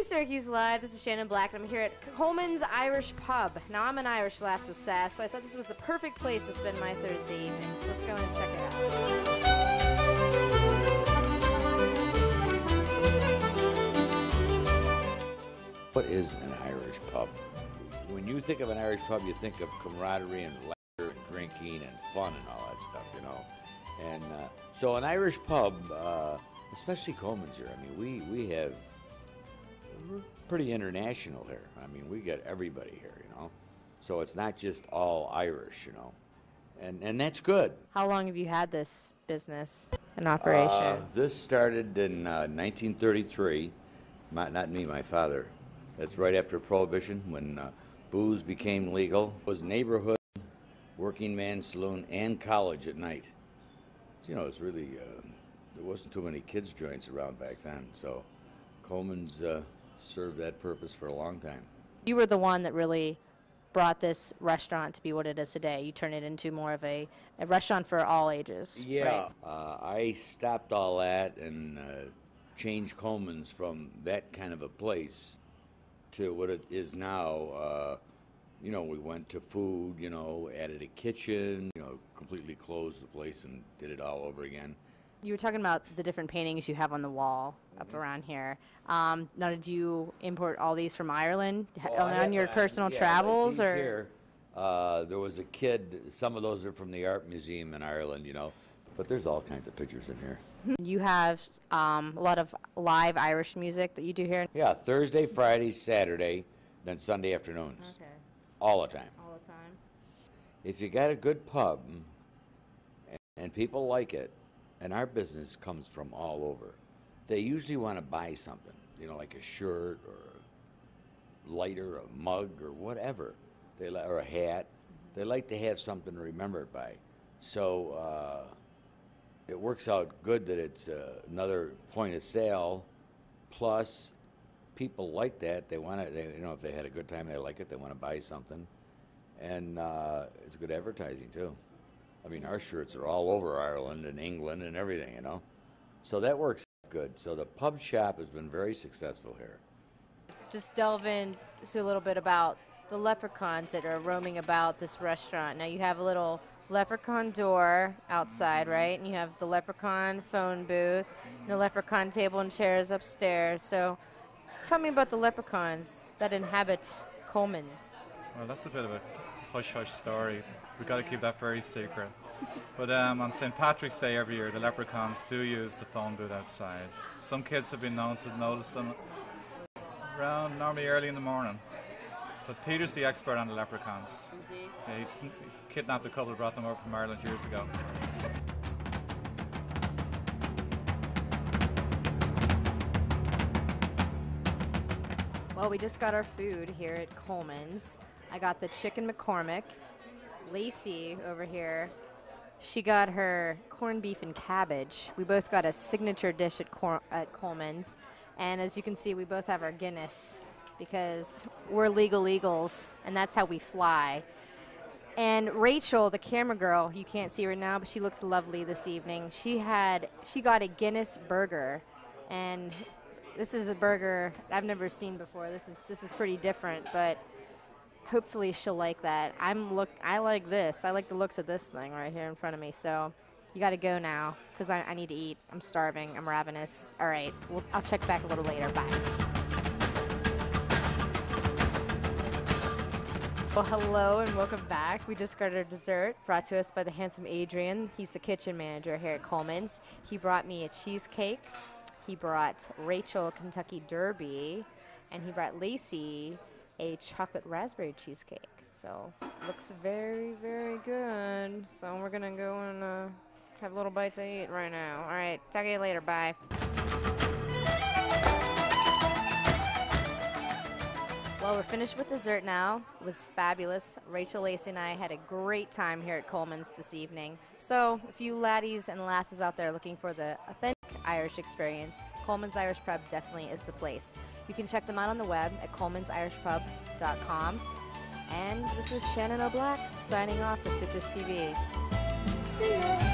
Hey, Syracuse Live. This is Shannon Black, and I'm here at Coleman's Irish Pub. Now, I'm an Irish lass with sass, so I thought this was the perfect place to spend my Thursday evening. Let's go and check it out. What is an Irish pub? When you think of an Irish pub, you think of camaraderie and laughter and drinking and fun and all that stuff, you know. And uh, so, an Irish pub, uh, especially Coleman's here. I mean, we we have we're pretty international here. I mean, we got everybody here, you know. So it's not just all Irish, you know, and and that's good. How long have you had this business in operation? Uh, this started in uh, 1933. My, not me, my father. That's right after Prohibition, when uh, booze became legal. It was neighborhood, working man saloon, and college at night. You know, it's really uh, there wasn't too many kids joints around back then. So Coleman's uh, served that purpose for a long time. you were the one that really brought this restaurant to be what it is today. You turned it into more of a, a restaurant for all ages. right? Uh, I stopped all that and uh, changed Coleman's from that kind of a place to what it is now. Uh, you know, we went to food, you know, added a kitchen, you know, completely closed the place and did it all over again. You were talking about the different paintings you have on the wall up around here. Um, now, did you import all these from Ireland Well, I on have your that- personal yeah, like travels, these or here, uh, there was a kid. Some of those are from the art museum in Ireland, you know, but there's all kinds of pictures in here. you have um, a lot of live Irish music that you do here? Yeah, Thursday, Friday, Saturday, then Sunday afternoons, Okay, all the time. all the time. if you got a good pub and people like it, and our business comes from all over, they usually want to buy something, you know, like a shirt or a lighter, a mug, or whatever, they li- or a hat. They like to have something to remember it by. So uh, it works out good that it's uh, another point of sale, plus people like that. They want to, they, you know, if they had a good time, they like it, they want to buy something and uh, it's good advertising too. I mean, our shirts are all over Ireland and England and everything, you know. So that works good. So the pub shop has been very successful here. Just delve into a little bit about the leprechauns that are roaming about this restaurant. Now, you have a little leprechaun door outside, mm-hmm. right? And you have the leprechaun phone booth, and the leprechaun table and chairs upstairs. So, tell me about the leprechauns that inhabit Coleman's. Well, that's a bit of a hush hush story. We've got to keep that very secret. But um, on St. Patrick's Day every year, the leprechauns do use the phone booth outside. Some kids have been known to notice them around normally early in the morning. But Peter's the expert on the leprechauns. Yeah, he kidnapped a couple, brought them over from Ireland years ago. Well, we just got our food here at Coleman's. I got the chicken McCormick. Lacey over here, she got her corned beef and cabbage. We both got a signature dish at, Cor- at Coleman's. And as you can see, we both have our Guinness because we're legal eagles, and that's how we fly. And Rachel, the camera girl, you can't see her now, but she looks lovely this evening. She had she got a Guinness burger, and this is a burger I've never seen before. This is this is pretty different, but hopefully she'll like that. I'm look I like this. I like the looks of this thing right here in front of me. So you got to go now because I, I need to eat. I'm starving. I'm ravenous. All right, I'll check back a little later. Bye. Well, hello and welcome back. We just got our dessert brought to us by the handsome Adrian. He's the kitchen manager here at Coleman's. He brought me a cheesecake. He brought Rachel Kentucky Derby, and he brought Lacey a chocolate raspberry cheesecake. So looks very, very good. So we're gonna go and uh, have a little bite to eat right now. All right, talk to you later. Bye. Well, we're finished with dessert now. It was fabulous. Rachel Lacey and I had a great time here at Coleman's this evening. So, if you laddies and lasses out there looking for the authentic Irish experience, Coleman's Irish Pub definitely is the place. You can check them out on the web at coleman'sirishpub.com. And this is Shannon O'Black signing off for Citrus TV. See ya.